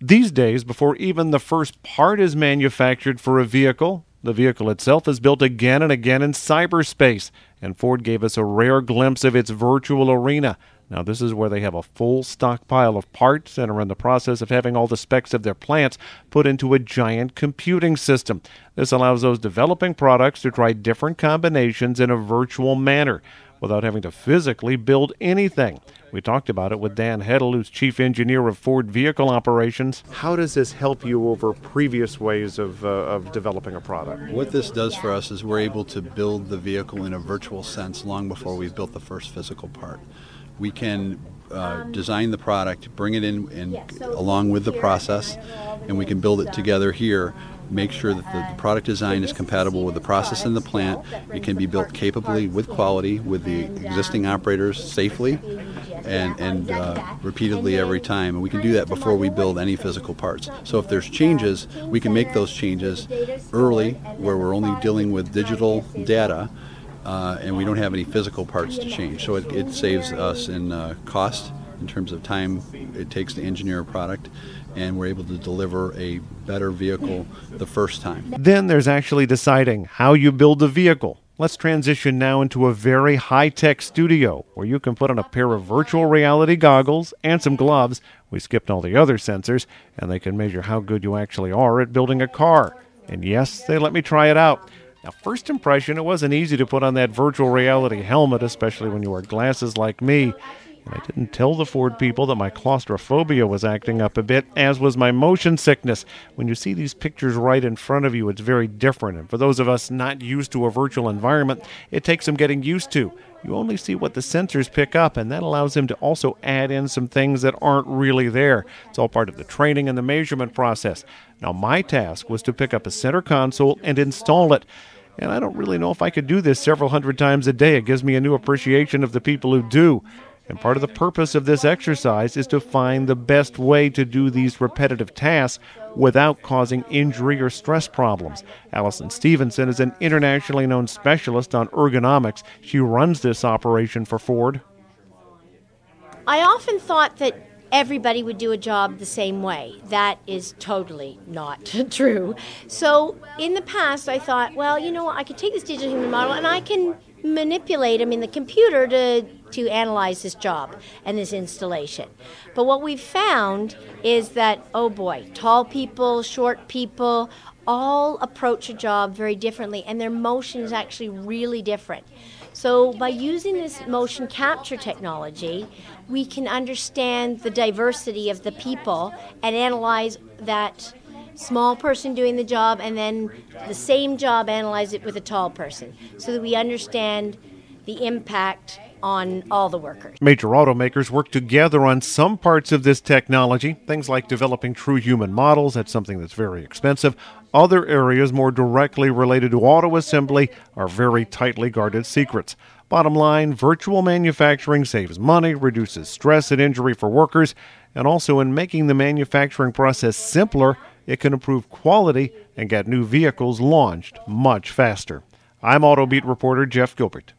These days, before even the first part is manufactured for a vehicle, the vehicle itself is built again and again in cyberspace, and Ford gave us a rare glimpse of its virtual arena. Now, this is where they have a full stockpile of parts and are in the process of having all the specs of their plants put into a giant computing system. This allows those developing products to try different combinations in a virtual manner without having to physically build anything. We talked about it with Dan Hedl, who's chief engineer of Ford Vehicle Operations. How does this help you over previous ways of, uh, of developing a product? What this does for us is we're able to build the vehicle in a virtual sense long before we've built the first physical part. We can uh, design the product, bring it in, in along with the process, and we can build it together here make sure that the, product design is compatible with the process in the plant. It can be built capably with quality with the existing operators safely and, and uh, repeatedly every time. And we can do that before we build any physical parts. So if there's changes, we can make those changes early where we're only dealing with digital data uh, and we don't have any physical parts to change. So it, it saves us in uh, cost in terms of time it takes to engineer a product, and we're able to deliver a better vehicle the first time. Then there's actually deciding how you build the vehicle. Let's transition now into a very high tech studio where you can put on a pair of virtual reality goggles and some gloves. We skipped all the other sensors, and they can measure how good you actually are at building a car. And yes, they let me try it out. Now, first impression, it wasn't easy to put on that virtual reality helmet, especially when you wear glasses like me. I didn't tell the Ford people that my claustrophobia was acting up a bit, as was my motion sickness. When you see these pictures right in front of you, it's very different. And for those of us not used to a virtual environment, it takes some getting used to. You only see what the sensors pick up, and that allows them to also add in some things that aren't really there. It's all part of the training and the measurement process. Now, my task was to pick up a center console and install it. And I don't really know if I could do this several hundred times a day. It gives me a new appreciation of the people who do. And part of the purpose of this exercise is to find the best way to do these repetitive tasks without causing injury or stress problems. Allison Stevenson is an internationally known specialist on ergonomics. She runs this operation for Ford. I often thought that everybody would do a job the same way. That is totally not true. So in the past, I thought, well, you know, I could take this digital human model and I can manipulate them in the computer to to analyze this job and this installation. But what we've found is that oh boy, tall people, short people all approach a job very differently and their motion is actually really different. So by using this motion capture technology, we can understand the diversity of the people and analyze that small person doing the job and then the same job analyze it with a tall person so that we understand the impact on all the workers. Major automakers work together on some parts of this technology, things like developing true human models, that's something that's very expensive. Other areas more directly related to auto assembly are very tightly guarded secrets. Bottom line, virtual manufacturing saves money, reduces stress and injury for workers, and also in making the manufacturing process simpler, it can improve quality and get new vehicles launched much faster. I'm AutoBeat reporter Jeff Gilbert.